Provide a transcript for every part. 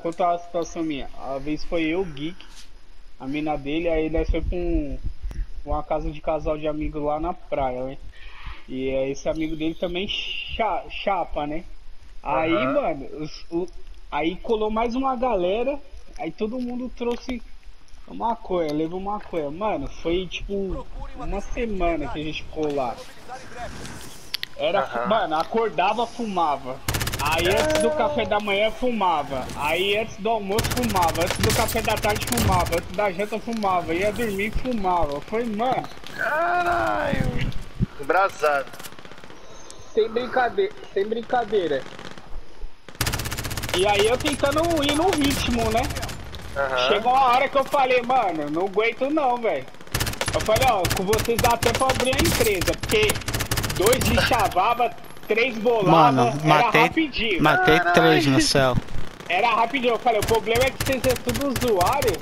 contar a situação minha. A vez foi eu, Geek, a mina dele, aí nós foi pra um, uma casa de casal de amigos lá na praia, né? E esse amigo dele também cha, chapa, né? Aí, Aham. mano, os- o- aí colou mais uma galera, aí todo mundo trouxe maconha, levou maconha. Mano, foi tipo uma semana que a gente ficou lá. Era, Aham. mano, acordava, fumava. Aí antes do café da manhã fumava. Aí antes do almoço fumava. Antes do café da tarde fumava. Antes da janta fumava. Ia dormir fumava. Foi, mano, Caralho. Embrasado. sem brincadeira. Sem brincadeira. E aí eu tentando ir no ritmo, né? Aham. Chegou uma hora que eu falei, mano, não aguento não, velho. Eu falei, ó, com vocês dá até pra abrir a empresa, porque dois de chavava, três bolava, Mano, era matei, rapidinho. matei três no céu. Era rapidinho, eu falei, o problema é que vocês é tudo usuário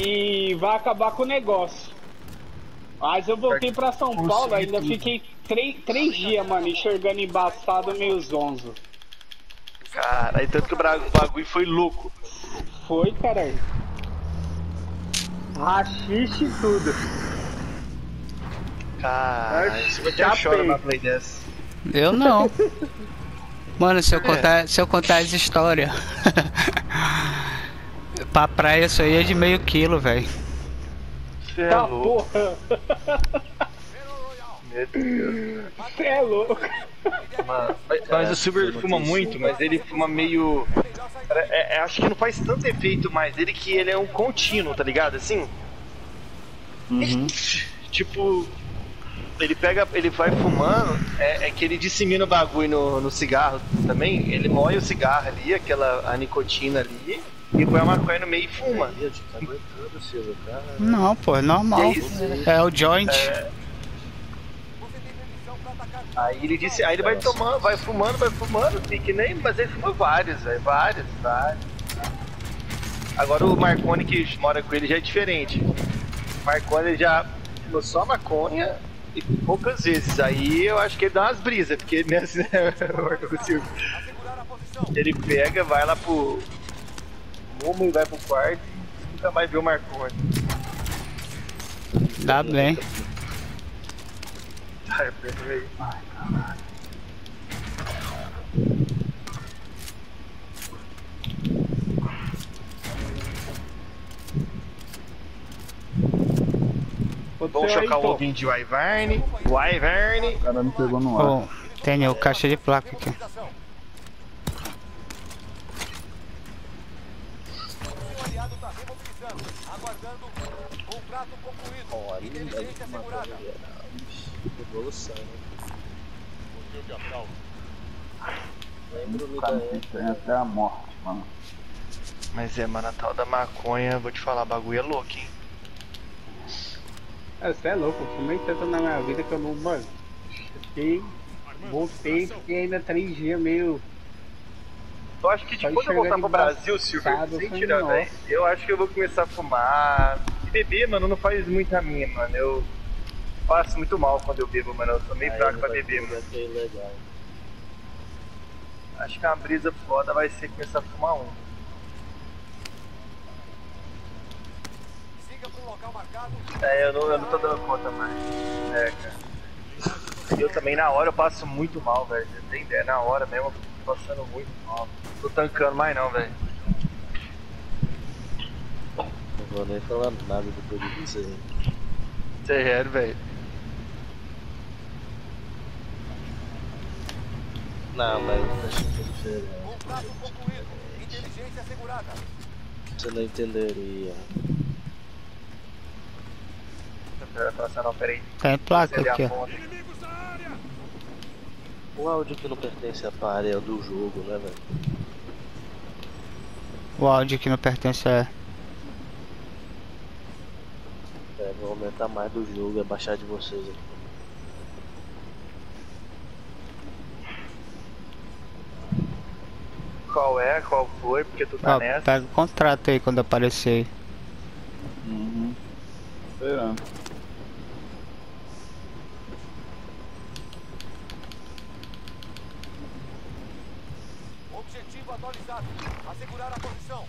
e vai acabar com o negócio. Mas eu voltei pra São Paulo, ainda fiquei três, três dias, mano, enxergando embaçado meio zonzo. Cara, e tanto que o bagulho foi louco. Foi, caralho. Rachixe e tudo. Caralho, você vai ter chora na play dessa. Eu não. Mano, se eu contar, se eu contar as histórias. pra praia isso aí é de meio quilo, velho. Você é Tá louco. porra, Meu Deus. você é louco. Mano, mas, mas o Silver fuma muito, mas ele fuma meio. É, é, acho que não faz tanto efeito mais dele que ele é um contínuo, tá ligado? Assim, tipo. Ele pega, ele vai fumando, é, é que ele dissemina o bagulho no, no cigarro também. Ele moe o cigarro ali, aquela a nicotina ali, e põe a maconha no meio e fuma. Tá aguentando, Silvio, cara. Não, pô, é normal. Que isso? É o joint. Aí ele disse, aí ele vai tomando, vai fumando, vai fumando, que nem, mas ele fuma vários, velho, vários, vários. Agora o Marconi que mora com ele já é diferente. O Marconi já fumou só maconha e poucas vezes. Aí eu acho que ele dá umas brisas, porque né, ele pega, vai lá pro rumo e vai pro quarto e nunca mais vê o Marconi. Dá bem. Ai, peraí. Vamos Aconteceu aí, chocar o ovinho de Wyvern. Wyvern. O cara me pegou no ar. Ô, tem o caixa de placa aqui. Olha, aí que matou a mulher. Evolução, né? Tem até a morte, mano. Mas é, mano, a tal da maconha, vou te falar, bagulho é louco, hein? É, Você é louco, eu fumei tanto na minha vida que eu não, mano. Fiquei, voltei, fiquei ainda três dias meio. Eu acho que Só depois eu voltar pro Brasil, embaçado, sem tirar, velho, eu acho que eu vou começar a fumar. E beber, mano, não faz muita minha, mano. Eu passo muito mal quando eu bebo, mano. Eu sou meio fraco pra beber, mano. Ser legal. Acho que uma brisa foda vai ser começar a fumar um. É, eu não, eu não tô dando conta mais. É, cara. E eu também na hora eu passo muito mal, velho. Você tem ideia? Na hora mesmo eu tô passando muito mal. Não tô tancando mais não, velho. Não vou nem falar nada depois disso aí. Sério, velho. Não, mas acho que é diferente. Você não entenderia. Eu não, peraí. Tem placa Você aqui, ó. O áudio que não pertence à área do jogo, né, velho? O áudio que não pertence a. É, vou aumentar mais do jogo e abaixar de vocês aqui. Qual é, qual foi, porque tu tá Ó, nessa. pega o contrato aí quando aparecer. Uhum. Esperando. Atualizado. Assegurar a posição.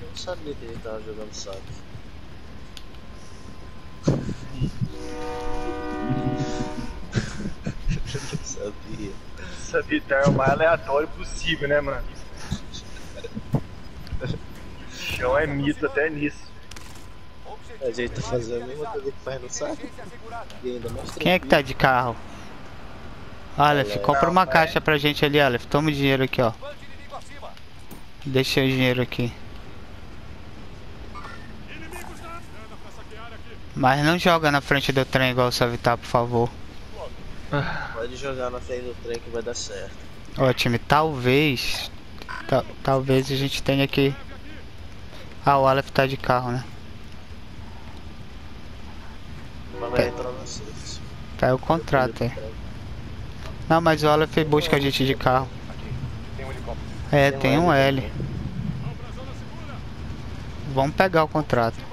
Eu não sabia que ele tava jogando saque. Eu não sabia. Essa vitória é o mais aleatório possível, né, mano? O chão é mito até nisso. A gente tá fazendo a mesma coisa que faz no. E ainda mais Quem é que tá de carro? Aleph, compra uma caixa pra gente ali, Aleph. Toma o dinheiro aqui, ó. Deixa o dinheiro aqui. Mas não joga na frente do trem igual o Savitar, por favor. Pode jogar na frente do trem que vai dar certo. Ó, time, talvez. ta- talvez a gente tenha que. Ah, o Aleph tá de carro, né? Mas vai entrar na safe. Tá o contrato aí. Não, mas o Aleph busca a gente de carro. É, tem um L. Vamos pegar o contrato.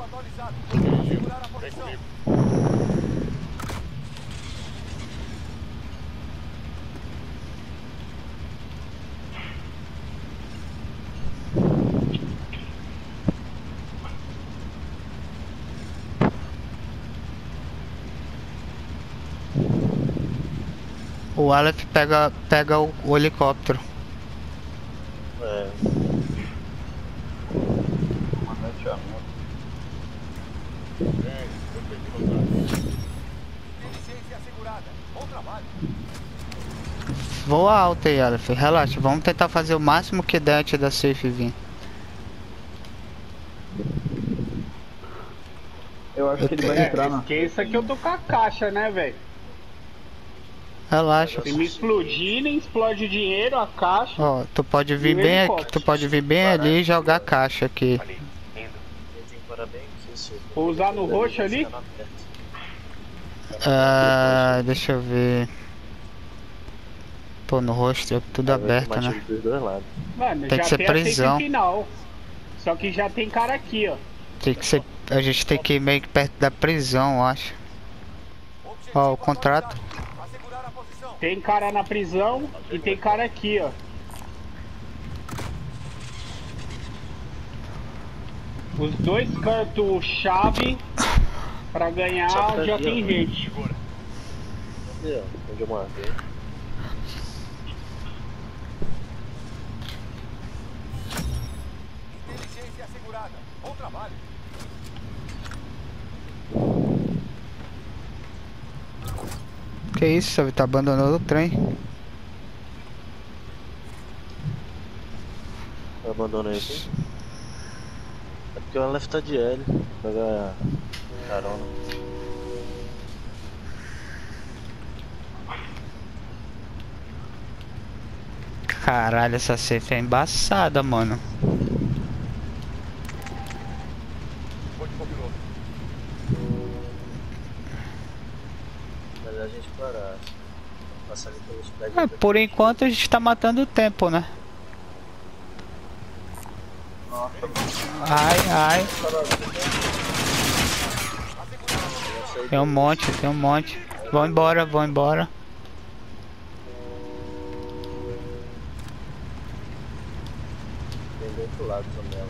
O Aleph pega, pega o, o helicóptero. É, Comandante Amor. Inteligência assegurada. Bom trabalho. Voa alto aí, Aleph. Relaxa, vamos tentar fazer o máximo que der antes da safe vir. Eu acho que ele vai É, entrar na. esqueça que eu tô com a caixa, né, velho? Relaxa. Se me explodirem, explode o dinheiro, a caixa. Ó, tu pode vir E bem aqui, tu pode vir bem ali e jogar a caixa aqui. Vou usar no roxo ali? Ah, deixa eu ver. Pô, no rosto é tudo aberto, né? Mano, Tem que ser tem prisão. final. Só que já tem cara aqui, ó. Tem que ser. A gente tem que ir meio que perto da prisão, eu acho. Ó, o contrato. Tem cara na prisão e tem cara aqui, ó. Os dois cantos chave pra ganhar Só já tem gente. Cadê, ó? Onde eu marquei? Inteligência assegurada. Bom trabalho. Que isso, você tá abandonando o trem. Abandonei aqui. É porque o Aleph tá de L. Pegar carona. Caralho, essa safe é embaçada, mano. Por enquanto a gente tá matando o tempo, né? Ai, ai. Tem um monte, tem um monte. Vão embora, vão embora. Tem do outro lado também. ela.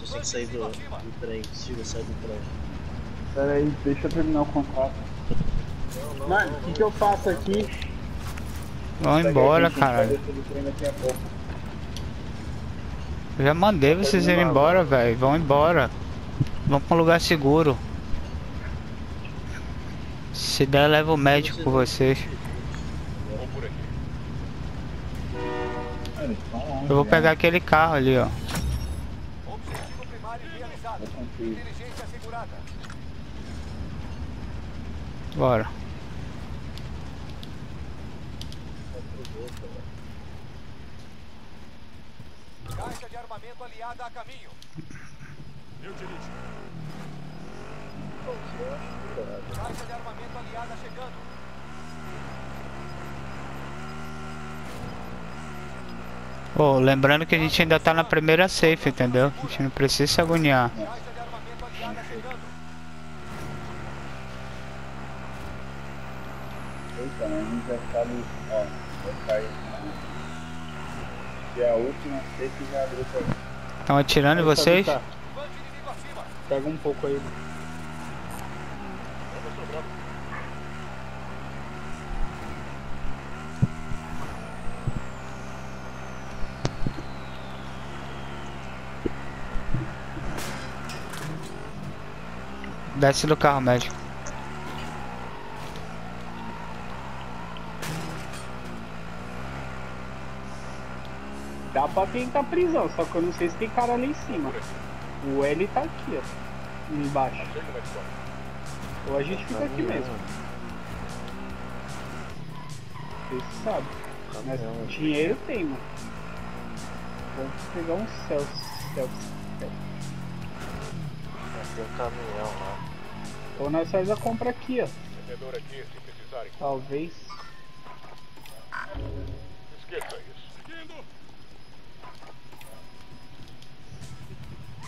Você tem que sair do, do trem. Siga, sai do trem. Pera aí, deixa eu terminar o contrato. Mano, o que, que eu faço aqui? Vão embora, caralho. Eu já mandei vocês irem embora, velho. Vão embora. Vão pra um lugar seguro. Se der, leva o médico com vocês. Eu vou pegar aquele carro ali, ó. Objetivo primário realizado. Tranquilo. Inteligência assegurada. Bora. Caixa de armamento aliada a caminho. Eu dirijo. Caixa de armamento aliada chegando. Ô, lembrando que a gente ainda tá na primeira safe, entendeu? A gente não precisa se agoniar. Caixa de armamento aliada chegando. Então, a gente já sabe, ó, vai sair. E a última safe já abriu pra. Estão atirando em vocês? Tá? Pega um pouco aí. Desce do carro médico. Dá pra tentar prisão, só que eu não sei se tem cara ali em cima. O L tá aqui, ó. Embaixo. Ou a gente fica aqui mesmo. Vocês sabem. Mas dinheiro tem, mano. Vamos pegar um Celsius. Celsius. Tem um caminhão lá. Ou nós faz a compra aqui, ó. Vendedor aqui, se precisarem. Talvez. Esqueça isso. Seguindo.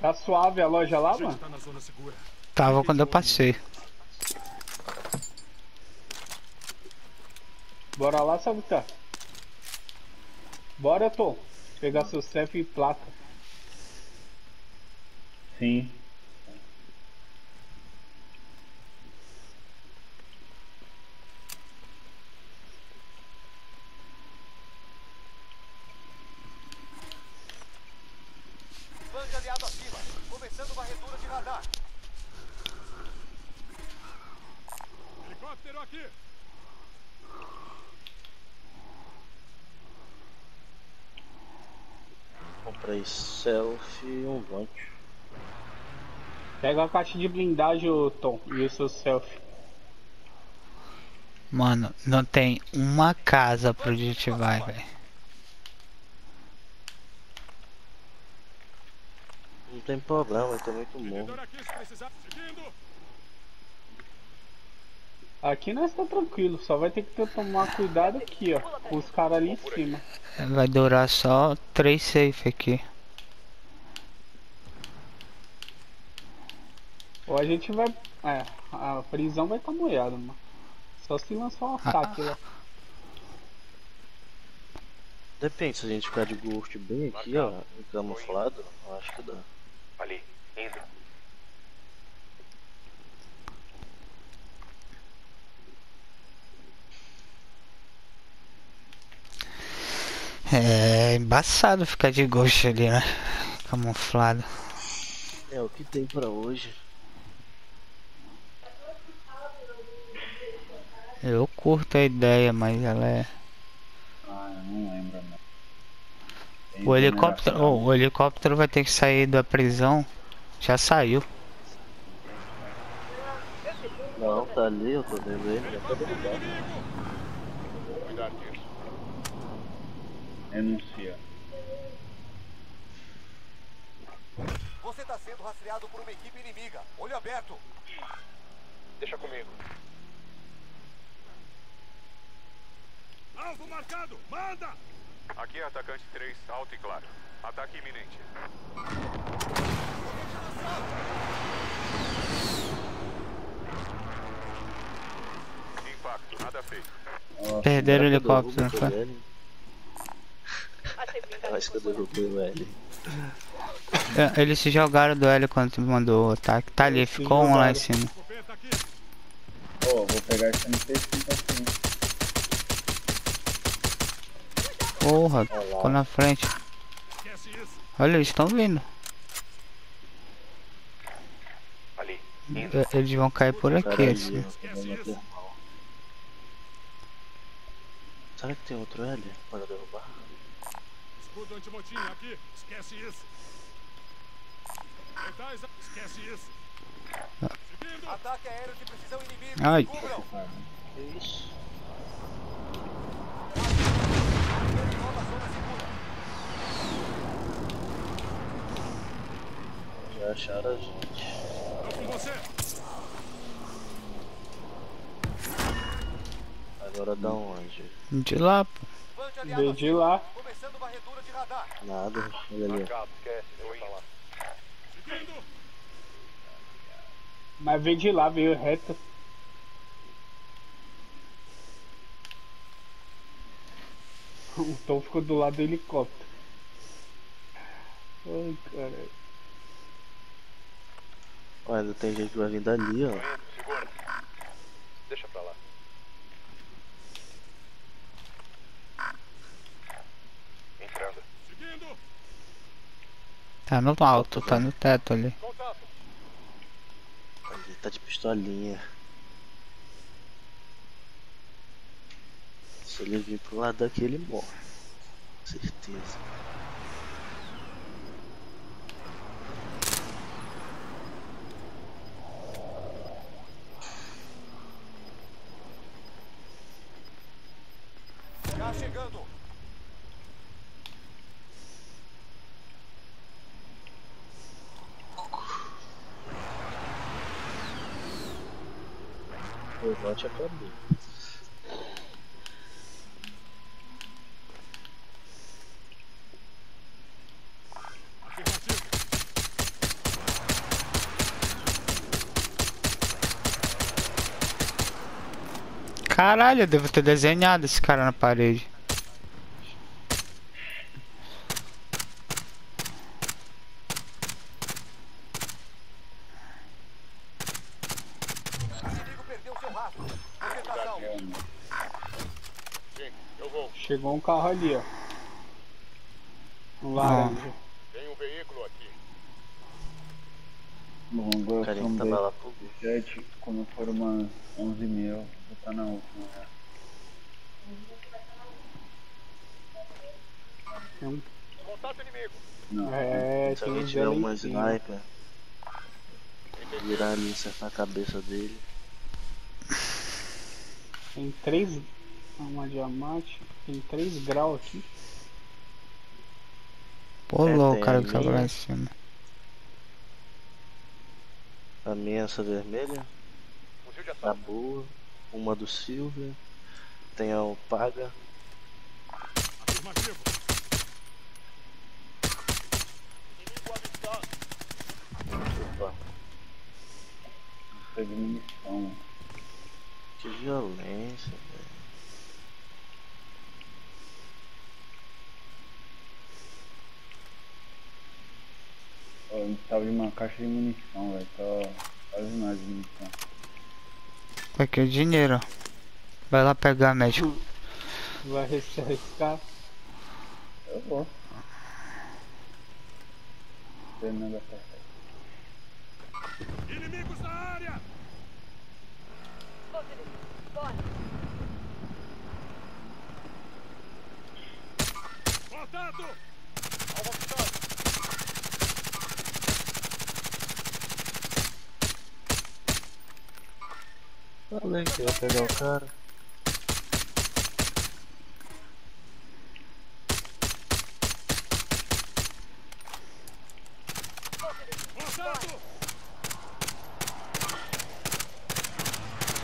Tá suave a loja lá, mano? Está na zona segura. Tava quando eu passei. Bora lá, sabe tá? Bora, Tom. Pegar seu CEP e placa. Sim. Bande aliado acima. Começando varredura de radar. Helicóptero aqui. Selfie e um vante. Pega a caixa de blindagem, ô, Tom, e o seu selfie. Mano, não tem uma casa pra onde a gente vai, velho. Não tem problema, tem muito. Vendedor aqui, nós tá tranquilo, só vai ter que ter, tomar cuidado aqui, ó. Com os caras ali em cima. Vai durar só três safe aqui. Ou a gente vai. É, a prisão vai estar tá moiada, mano. Só se lançar um ataque lá. Depende, se a gente ficar de ghost bem aqui, ó, camuflado, eu acho que dá. Ali, indo. É embaçado ficar de ghost ali, né? Camuflado. É o que tem pra hoje. Eu curto a ideia, mas ela é. Ah, eu não lembro, não. O helicóptero. oh, o helicóptero vai ter que sair da prisão. Já saiu. Não, tá ali, eu tô vendo ele, já tá derrubado. Disso. Renuncia. Você está sendo rastreado por uma equipe inimiga. Olho aberto. Deixa comigo. Alvo marcado! Manda! Aqui é atacante 3, alto e claro. Ataque iminente. Impacto, nada feito. Perderam o helicóptero, não derrubo foi? Eu acho que eu derrubei o L. É, Eles se jogaram do L quando tu mandou o ataque. Tá ali, ficou um lá em cima. Aqui. Ó, vou pegar esse MP5 assim. Porra, ficou na frente. Olha, eles estão vindo. Ali. E- Eles vão cair por aqui, assim. Será que tem outro L para derrubar? Escudo antimotim aqui. Esquece isso. Metais, esquece isso. Seguindo. Ataque aéreo de precisão inimigo. Ai. Cubram. Que isso? Acharam a gente. Agora da onde? De lá, pô. De lá. Começando varredura de radar. Nada, olha ali. Mas veio de lá, veio reto. O Tom ficou do lado do helicóptero. Ai, caralho. Ainda tem gente que vai vir dali, ó. Deixa pra lá. Entrando. Tá no alto, tá no teto ali. Ele tá de pistolinha. Se ele vir pro lado daqui, ele morre. Certeza. Já chegando. O vote acabou. Caralho, eu devo ter desenhado esse cara na parede. O inimigo perdeu seu rastro. Você tá salvo. Eu vou. Chegou um carro ali, ó. Um laranja. Tem um veículo aqui. Bom, agora carinha são que tava lá pro 7, como foram umas 11 mil, vou estar na última. né? Tem um- Contato inimigo. Não, É, Se tem alguém tiver ali uma sniper, virar ali e acertar a cabeça dele. Tem três. Uma diamante. Tem 3 graus aqui. Pô, É, louco, o cara que tava lá em cima. A minha essa vermelha, assalto. boa, uma do Silver, tem a Paga, Inimigo avistado. opa, munição. que violência, velho. Ó, a gente tava de uma caixa de munição, velho. Tá quase nada de munição. Tá aqui o dinheiro, ó. Vai lá pegar, médico. Vai arriscar. Eu vou. Fernanda tá Inimigos na área. Contato. Alvo Falei que ia pegar o cara.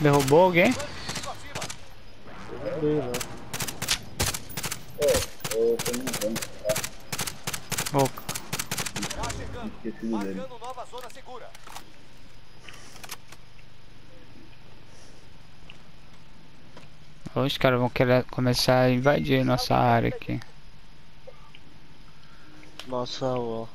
Derrubou alguém? Derrubei, né? Eu tô no banco, esquecido dele. Marcando nova zona segura. Os caras vão querer começar a invadir nossa área aqui. Nossa, ó.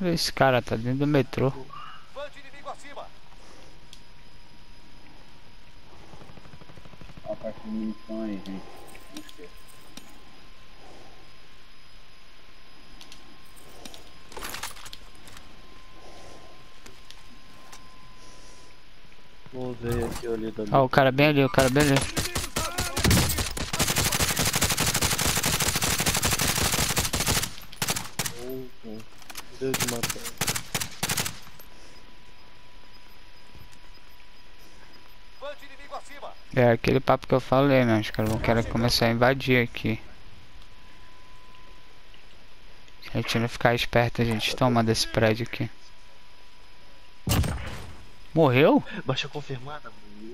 Esse cara tá dentro do metrô. Bande inimigo acima. Ó a caixa de munição aí, gente. Vou ver aqui ali tá o cara bem ali, o cara bem ali. Oh. Deu de matar. É aquele papo que eu falei, né? Os caras vão querer começar a invadir aqui. Se a gente não ficar esperto, a gente toma desse prédio aqui. Morreu? Baixa confirmada,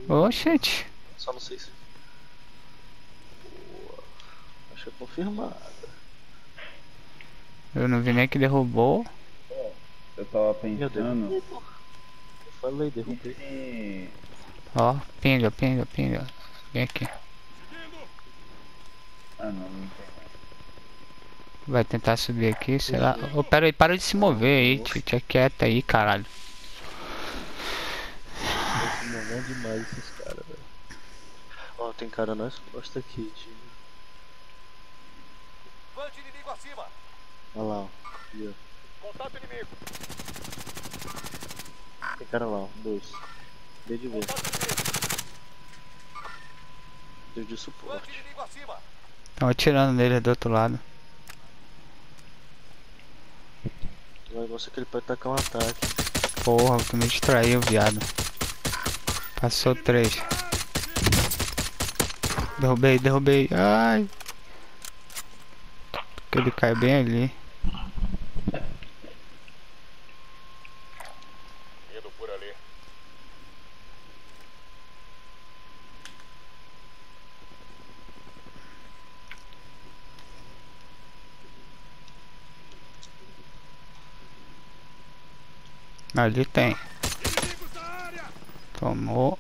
mano. Oxente. Só não sei se. Boa. Baixa confirmada. Eu não vi nem que derrubou. Eu tava pensando. Eu falei, derrubei. se- Ó, pinga, pinga, pinga. Vem aqui. Ah não, não tem. Vai tentar subir aqui, sei lá. Ô, pera aí, para de se mover aí, tio. Tia quieta aí, caralho. Movendo demais esses caras, velho. Ó, tem cara nas costas aqui, tio. Vante inimigo acima. Olha lá, ó. Contato inimigo. Tem cara lá, ó. Dois. Dei de ver. Deu de suporte. Estão atirando nele do outro lado. O negócio é que ele pode tacar um ataque. Porra, tu me distraiu, viado. Passou três. Derrubei, derrubei. Ai. Que ele cai bem ali. Indo por ali. Ali tem. Tomou.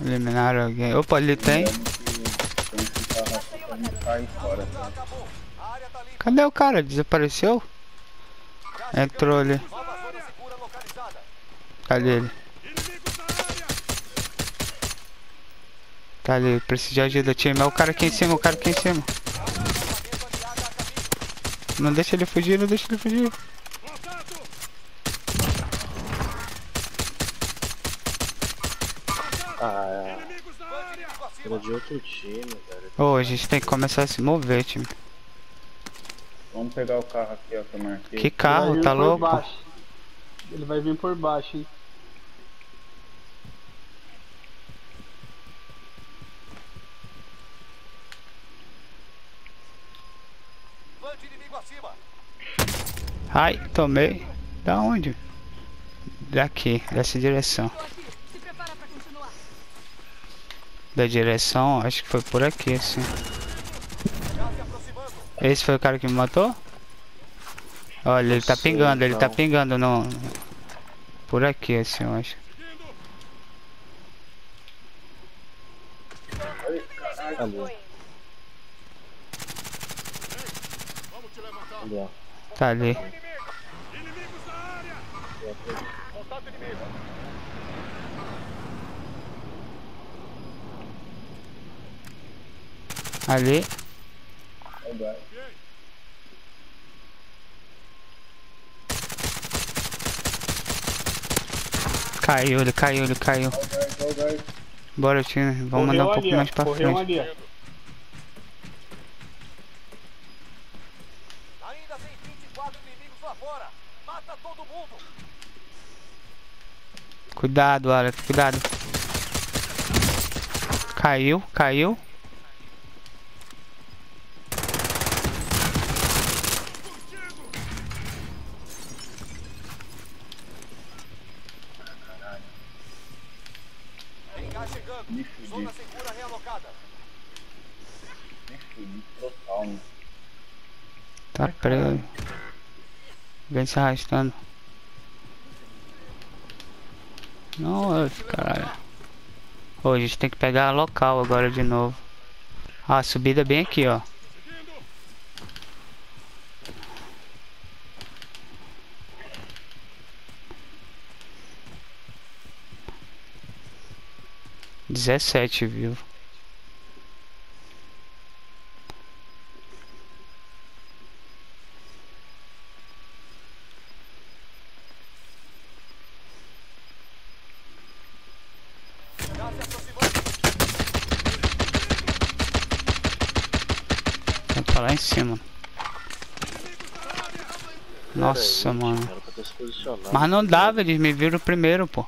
Eliminaram alguém. Opa, ali tem. Cadê o cara? Desapareceu? Entrou ali. Cadê ele? Tá ali, preciso de ajuda, time. É o cara aqui em cima, o cara aqui em cima. Não deixa ele fugir, não deixa ele fugir. Ah, Vante inimigo era de outro time, velho. Ô, a gente tem que começar a se mover, time. Vamos pegar o carro aqui, ó, que eu marquei. Que carro, tá louco? baixo. Ele vai vir por baixo, hein? Ai, tomei. Da onde? Daqui, dessa direção. Se prepara pra continuar. Da direção, acho que foi por aqui, assim. Esse foi o cara que me matou? Olha, ele tá sei, pingando, ele tá pingando no... Por aqui, assim, eu acho. Ó. Tá ali. Ali. Caiu, ele caiu, ele caiu. Bora, time. Vamos mandar um Correu pouco ali, mais pra Correu frente. ali, ó. Ainda tem 24 inimigos lá fora. Mata todo mundo. Cuidado, Alex, cuidado. Caiu, caiu. Me fudi, Zona segura realocada. me fudi total, mano. Tá preso. Vem se arrastando. Não, esse caralho. Ô, a gente tem que pegar a local agora de novo. Ah, a subida é bem aqui, ó. Dezessete, viu? Tem que lá em cima. Nossa, mano. Posicionado. Mas não dava, eles me viram primeiro, pô.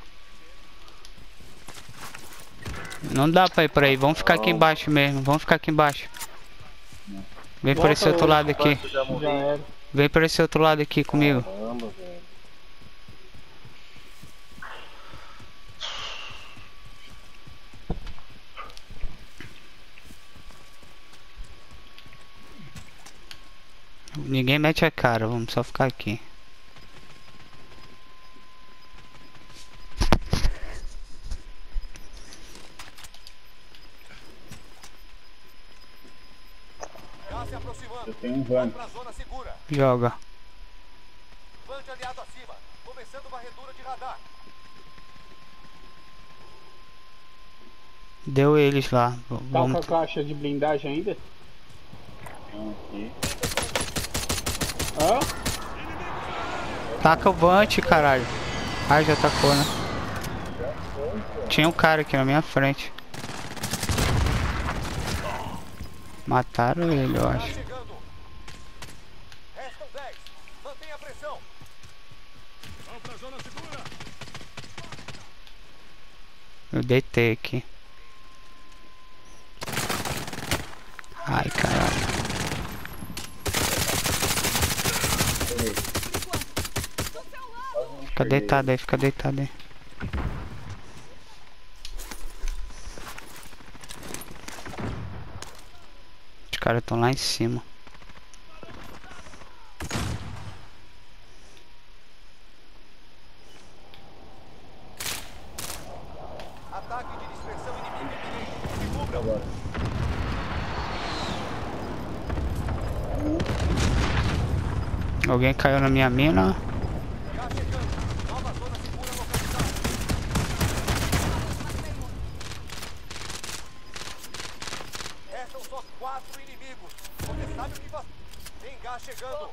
Não dá pra ir por aí, vamos ficar aqui embaixo mesmo, vamos ficar aqui embaixo. Vem por Volta esse outro lado aqui. Vem por esse outro lado aqui comigo. Caramba. Ninguém mete a cara, vamos só ficar aqui. Gás se tenho um van. Joga. Bande aliado acima. Começando varredura de radar. Deu eles lá. V- Tá com Vamos. a caixa de blindagem ainda? Tem aqui. Hã? Taca o Vante, caralho. Ai, já tacou, né? Tinha um cara aqui na minha frente. Mataram ele, eu Tá acho. chegando. Restam 10. Mantenha a pressão. Eu deitei aqui. Ai, caralho. Fica deitado aí, fica deitado aí. Os caras estão lá em cima. Ataque de dispersão inimiga iminente. Me cubram. Alguém caiu na minha mina. Gás chegando. Nova zona segura localizada. Restam só quatro inimigos. Você sabe o que faz. Tem gás chegando.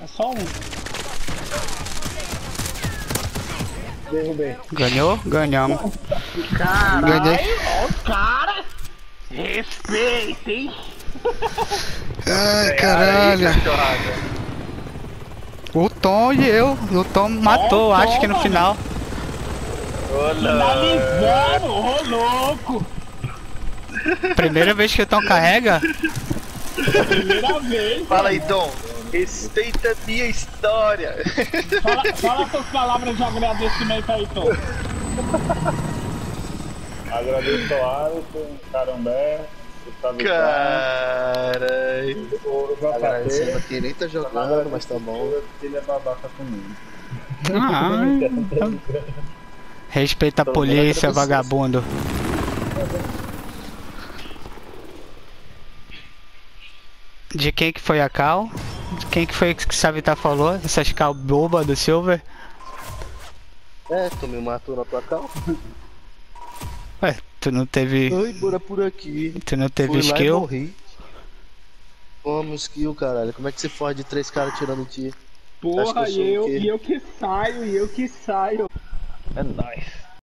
É só um. Derrubei. Ganhou? Ganhamos. Ganhei. Cara! Respeita, hein? Ai, caralho. O Tom e eu. O Tom matou, Tom, acho que no mano. final. Finalizando, ô louco! Primeira vez que o Tom carrega. Primeira vez. Fala aí, Dom. Respeita a minha história. Fala, fala suas palavras de agradecimento aí, Tom. Agradeço ao Alisson, Carambé, Gustavo Caralho. Ouro Agradecendo JP. aqui, nem tá jogando, mas tá bom. Ele é babaca comigo. Ah, respeita a polícia, vagabundo. De quem que foi a cal? Quem que foi que o Savitar falou? Essas cal boba do Silver? É, tu me matou na tua cal. Ué, tu não teve. Oi, bora por aqui. Tu não teve Fui lá e skill? morri. Como skill, caralho? Como é que você foge de três caras tirando de ti? Porra, eu e eu, e eu que saio, e eu que saio. É nóis.